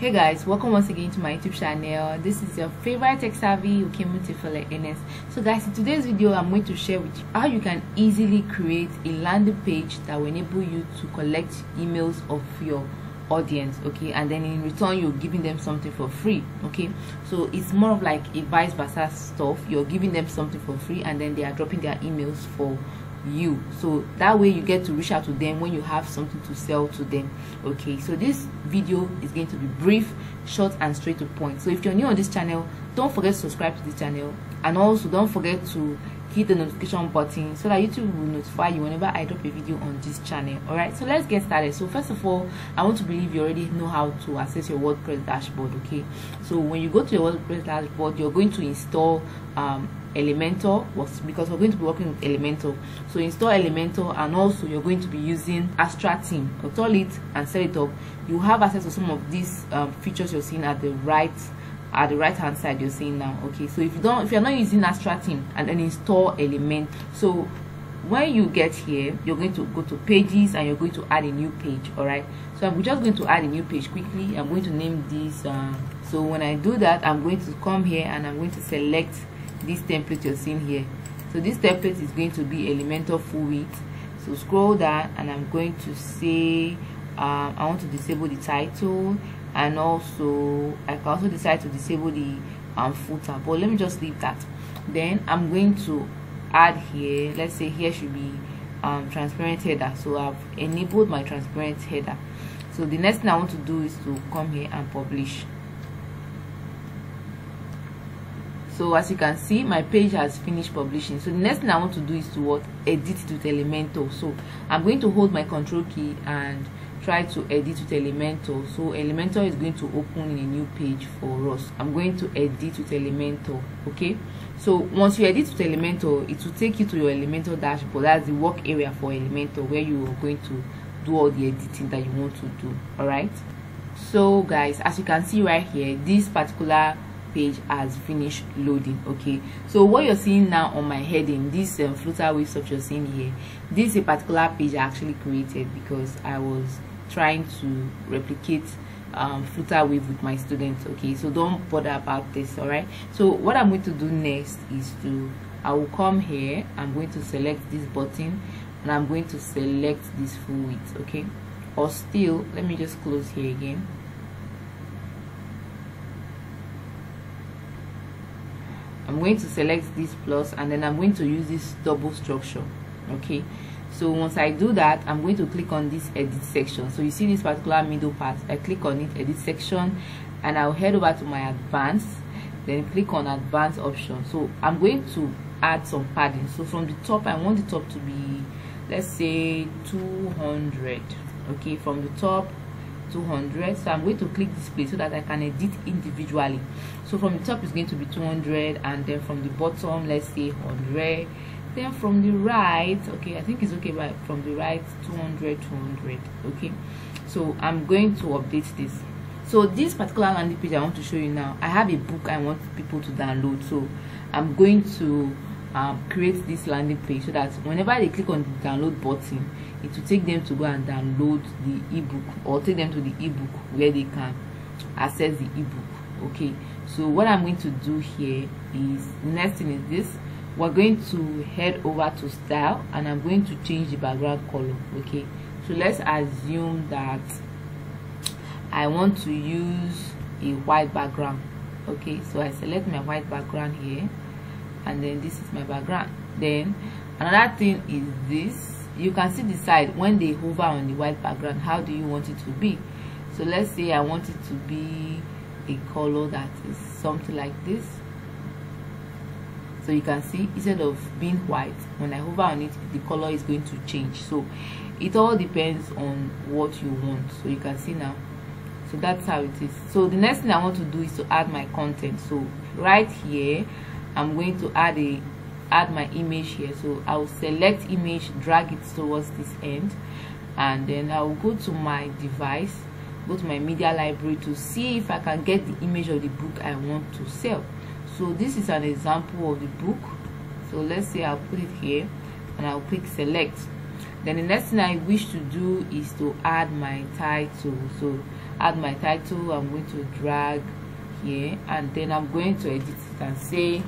hey guys welcome once again to my youtube channel. This is your favorite tech savvy Okiemute Fole Ernest so guys in today's video i'm going to share with you how you can easily create a landing page that will enable you to collect emails of your audience okay? And then in return you're giving them something for free okay? So it's more of like a vice versa stuff. You're giving them something for free and then they are dropping their emails for you. So that way you get to reach out to them when you have something to sell to them. Okay so this video is going to be brief short and straight to point. So if you're new on this channel don't forget to subscribe to this channel. And also don't forget to hit the notification button so that youtube will notify you whenever i drop a video on this channel. All right so let's get started. So first of all i want to believe you already know how to access your wordpress dashboard okay? So when you go to your wordpress dashboard you're going to install um, Elementor was because we're going to be working with Elementor. So install Elementor and also you're going to be using Astra Theme. Install it and set it up. You have access to some of these um, features you're seeing at the right at the right hand side you're seeing now okay so if you don't if you're not using Astra Theme and then install element so when you get here you're going to go to pages and you're going to add a new page all right so i'm just going to add a new page quickly i'm going to name this uh, so when i do that i'm going to come here and i'm going to select this template you're seeing here. So this template is going to be elementor full width. So scroll down and i'm going to say um, i want to disable the title and also i can also decide to disable the um, footer but let me just leave that. Then i'm going to add here let's say here should be um, transparent header. So i've enabled my transparent header. So the next thing i want to do is to come here and publish so as you can see my page has finished publishing. So the next thing i want to do is to what? Edit it with elementor. So i'm going to hold my control key and try to edit with elementor. So elementor is going to open in a new page for us. I'm going to edit with elementor okay? So once you edit with elementor it will take you to your elementor dashboard. That's the work area for elementor where you are going to do all the editing that you want to do all right so guys as you can see right here this particular page has finished loading okay? So what you're seeing now on my heading this um, Flutterwave stuff you're seeing here this is a particular page i actually created because i was trying to replicate um, Flutterwave with my students okay? So don't bother about this all right so what i'm going to do next is to i will come here i'm going to select this button and i'm going to select this full width okay? Or still let me just close here again I'm going to select this plus and then I'm going to use this double structure okay? So once I do that I'm going to click on this edit section. So you see this particular middle part I click on it edit section and I'll head over to my advanced then click on advanced option. So I'm going to add some padding. So from the top I want the top to be let's say 200 okay? From the top 200 so i'm going to click display so that i can edit individually. So from the top is going to be 200 and then from the bottom let's say 100 then from the right okay i think it's okay but from the right 200 200 okay? So i'm going to update this. So this particular landing page i want to show you now i have a book i want people to download. So i'm going to um, create this landing page so that whenever they click on the download button it will take them to go and download the ebook or take them to the ebook where they can access the ebook okay? So what i'm going to do here is next thing is this. We're going to head over to style and i'm going to change the background color okay? So let's assume that i want to use a white background okay? So i select my white background here and then this is my background. Then another thing is this. You can see the side when they hover on the white background how do you want it to be? So let's say i want it to be a color that is something like this. So you can see instead of being white when i hover on it the color is going to change. So it all depends on what you want. So you can see now. So that's how it is. So the next thing i want to do is to add my content. So right here i'm going to add a add my image here. So i'll select image drag it towards this end and then i'll go to my device go to my media library to see if i can get the image of the book i want to sell. So this is an example of the book. So let's say i'll put it here and i'll click select. Then the next thing i wish to do is to add my title. So add my title i'm going to drag here and then i'm going to edit it and say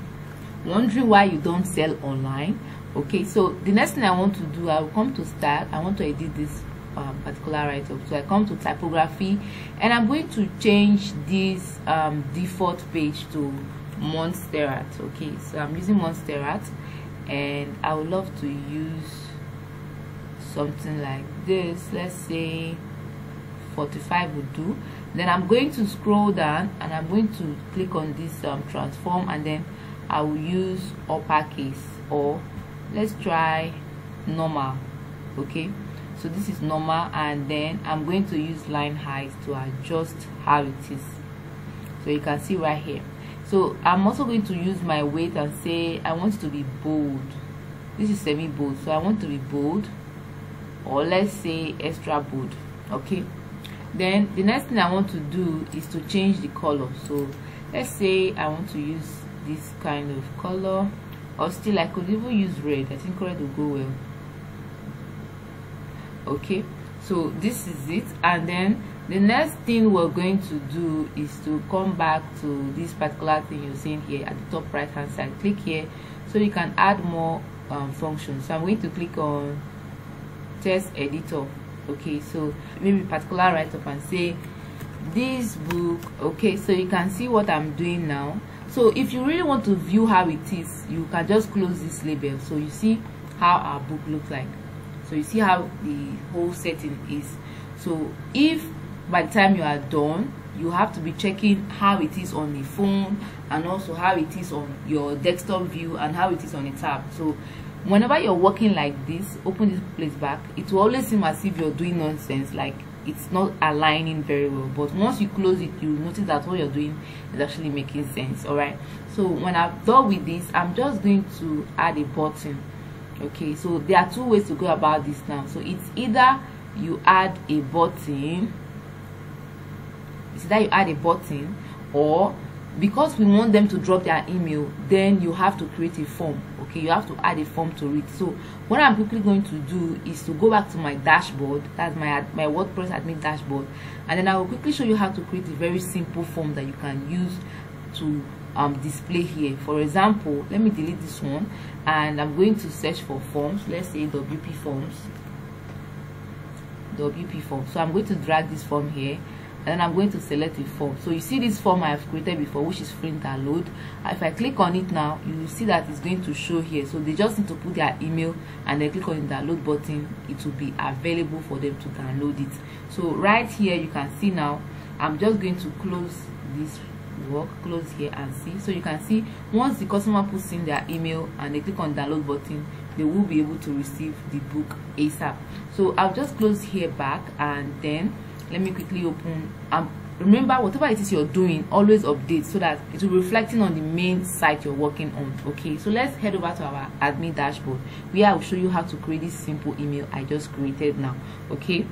wondering why you don't sell online. Okay so the next thing i want to do i will come to start i want to edit this um, particular write-up. So i come to typography and i'm going to change this um, default page to Montserrat okay so i'm using Montserrat and i would love to use something like this. Let's say 45 would do. Then i'm going to scroll down and i'm going to click on this um, transform and then i will use uppercase or let's try normal okay? So this is normal and then i'm going to use line height to adjust how it is. So you can see right here. So i'm also going to use my weight and say i want it to be bold. This is semi bold so i want to be bold or let's say extra bold okay? Then the next thing i want to do is to change the color. So let's say i want to use this kind of color or still i could even use red. I think red will go well. Okay so this is it. And then the next thing we're going to do is to come back to this particular thing you're seeing here at the top right hand side. Click here so you can add more um, functions. So i'm going to click on text editor. Okay so maybe particular write up and say this book okay so you can see what i'm doing now so if you really want to view how it is you can just close this label. So you see how our book looks like. So you see how the whole setting is. So if by the time you are done you have to be checking how it is on the phone and also how it is on your desktop view and how it is on the tab. So whenever you're working like this open this place back. It will always seem as if you're doing nonsense. Like it's not aligning very well but once you close it you notice that what you're doing is actually making sense all right so when i'm done with this i'm just going to add a button okay? So there are two ways to go about this now. So it's either you add a button it's either you add a button or because we want them to drop their email then you have to create a form okay? You have to add a form to it. So what i'm quickly going to do is to go back to my dashboard that's my my wordpress admin dashboard and then i will quickly show you how to create a very simple form that you can use to um, display here. For example let me delete this one and i'm going to search for forms. Let's say wp forms. Wp form so i'm going to drag this form here and I'm going to select a form. So you see this form I have created before, which is free load. If I click on it now, you will see that it's going to show here. So they just need to put their email and then click on the download button. It will be available for them to download it. So right here, you can see now, I'm just going to close this work close here and see so you can see once the customer puts in their email and they click on download button they will be able to receive the book asap so i'll just close here back and then let me quickly open. Um remember whatever it is you're doing always update so that it will be reflecting on the main site you're working on okay? So let's head over to our admin dashboard where i'll show you how to create this simple email i just created now okay?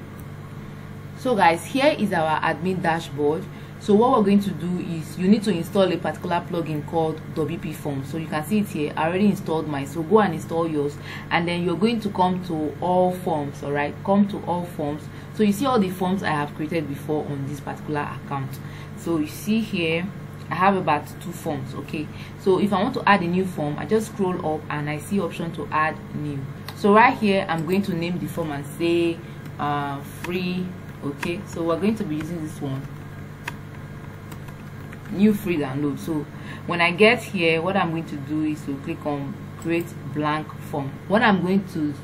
So guys here is our admin dashboard so what we're going to do is you need to install a particular plugin called wp form. So you can see it here. I already installed mine. So go and install yours. And then you're going to come to all forms all right? Come to all forms. So you see all the forms i have created before on this particular account. So you see here i have about two forms okay? So if i want to add a new form i just scroll up and i see option to add new. So right here i'm going to name the form and say uh, free okay? So we're going to be using this one new free download so when i get here what i'm going to do is to click on create blank form. What i'm going to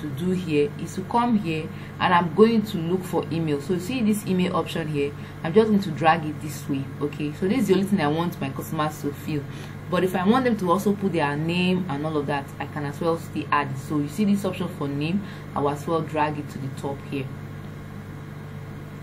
to do here is to come here and i'm going to look for email. So see this email option here? I'm just going to drag it this way okay? So this is the only thing i want my customers to feel. But if i want them to also put their name and all of that i can as well still add so you see this option for name? I will as well drag it to the top here.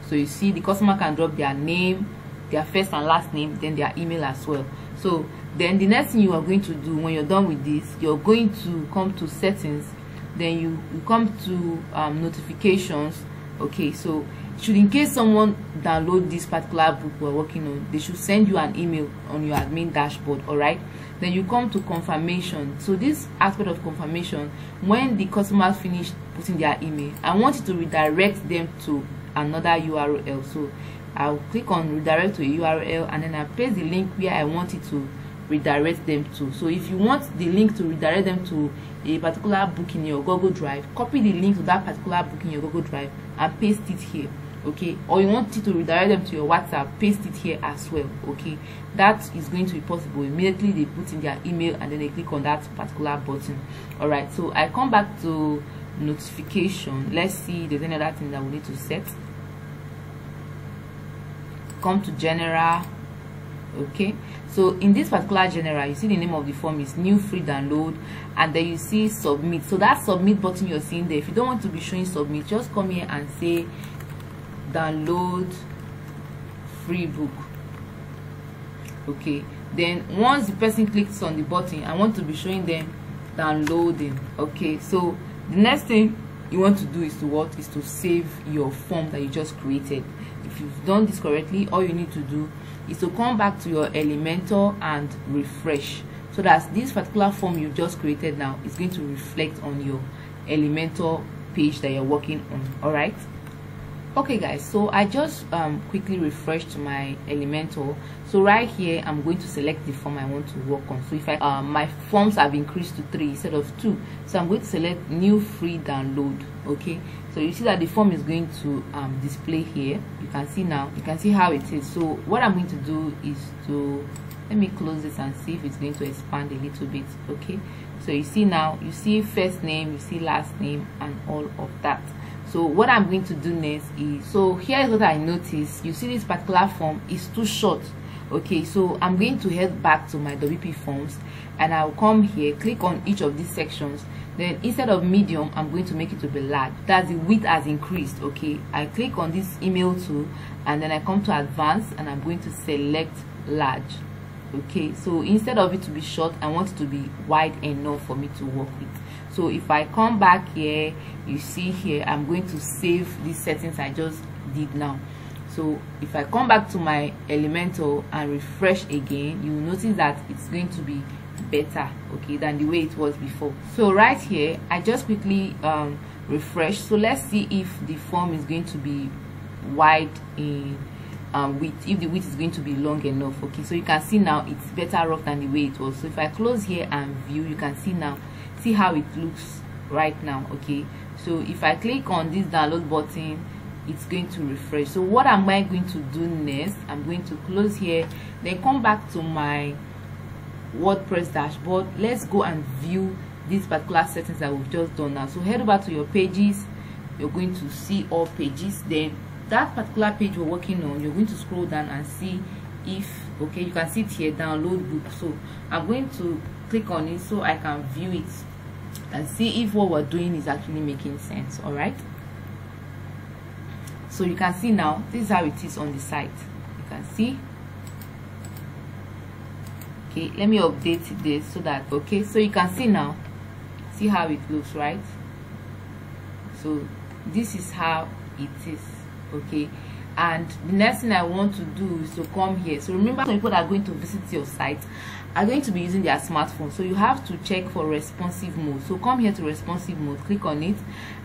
So you see the customer can drop their name their first and last name then their email as well. So then the next thing you are going to do when you're done with this you're going to come to settings. Then you, you come to um, notifications. Okay so should in case someone download this particular book we're working on they should send you an email on your admin dashboard all right then you come to confirmation. So this aspect of confirmation when the customer finish putting their email i want you to redirect them to another url so i'll click on redirect to a url and then i paste the link where i want it to redirect them to. So if you want the link to redirect them to a particular book in your google drive copy the link to that particular book in your google drive and paste it here okay? Or you want it to redirect them to your whatsapp paste it here as well okay? That is going to be possible. Immediately they put in their email and then they click on that particular button. All right so i come back to notification. Let's see there's any other thing that we need to set come to general okay? So in this particular general you see the name of the form is new free download and then you see submit. So that submit button you're seeing there if you don't want to be showing submit just come here and say download free book. Okay? Then once the person clicks on the button i want to be showing them downloading. Okay? So the next thing you want to do is to what? Is to save your form that you just created if you've done this correctly all you need to do is to come back to your elementor and refresh. So that this particular form you just created now is going to reflect on your elementor page that you're working on. All right okay guys so i just um, quickly refreshed my elementor. So right here i'm going to select the form i want to work on. So if i uh, my forms have increased to three instead of two so i'm going to select new free download okay? So you see that the form is going to um, display here. You can see now you can see how it is. So what i'm going to do is to let me close this and see if it's going to expand a little bit okay? So you see now you see first name you see last name and all of that so what i'm going to do next is so here's what i noticed. You see this particular form is too short. Okay so i'm going to head back to my wp forms and i'll come here click on each of these sections. Then instead of medium i'm going to make it to be large. That's the width has increased. Okay i click on this email tool and then i come to advanced and i'm going to select large okay so instead of it to be short i want it to be wide enough for me to work with. So if i come back here you see here i'm going to save these settings i just did now. So if i come back to my elementor and refresh again you will notice that it's going to be better okay than the way it was before. So right here i just quickly um refresh. So let's see if the form is going to be wide in um width if the width is going to be long enough okay? So you can see now it's better off than the way it was. So if i close here and view you can see now see how it looks right now okay? So if i click on this download button it's going to refresh. So what am i going to do next? I'm going to close here then come back to my wordpress dashboard. Let's go and view these particular settings that we've just done now. So head over to your pages. You're going to see all pages. Then that particular page we're working on you're going to scroll down and see if okay you can see it here download book. So i'm going to click on it so i can view it and see if what we're doing is actually making sense all right? So you can see now this is how it is on the site. You can see. Okay let me update this so that okay so you can see now. See how it looks right? So this is how it is okay? And the next thing i want to do is to come here. So remember some people that are going to visit your site are going to be using their smartphone. So you have to check for responsive mode. So come here to responsive mode click on it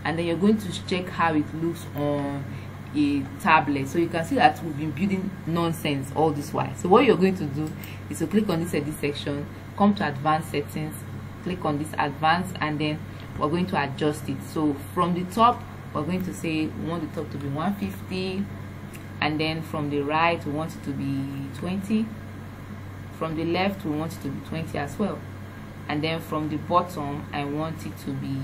and then you're going to check how it looks on a tablet. So you can see that we've been building nonsense all this while. So what you're going to do is to click on this edit section come to advanced settings click on this advanced and then we're going to adjust it. So from the top we're going to say we want the top to be 150 and then from the right we want it to be 20 from the left we want it to be 20 as well. And then from the bottom i want it to be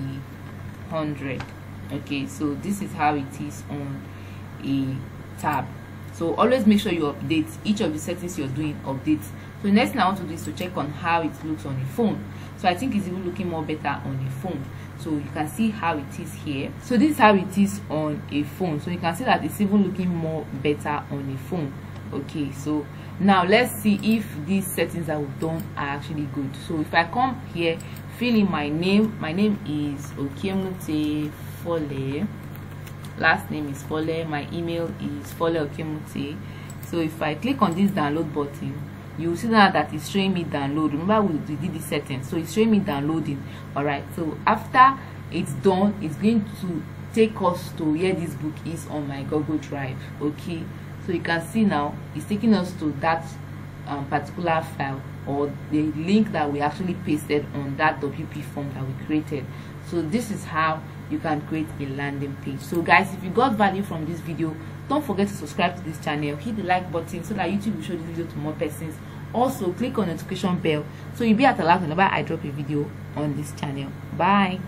100 okay so this is how it is on a tab. So always make sure you update each of the settings you're doing update so next thing i want to do is to check on how it looks on the phone. So i think it's even looking more better on the phone so you can see how it is here. So this is how it is on a phone. So you can see that it's even looking more better on a phone. Okay so now let's see if these settings that we've done are actually good. So if i come here fill in my name. My name is okiemute fole. Last name is Fole. My email is Fole Okiemute so if I click on this download button you see now that it's showing me download remember we, did the settings so it's showing me downloading. All right so after it's done it's going to take us to where this book is on my google drive. Okay so you can see now it's taking us to that um, particular file or the link that we actually pasted on that wp form that we created. So this is how you can create a landing page. So guys if you got value from this video don't forget to subscribe to this channel hit the like button so that youtube will show this video to more persons. Also click on notification bell so you'll be at alert whenever i drop a video on this channel. Bye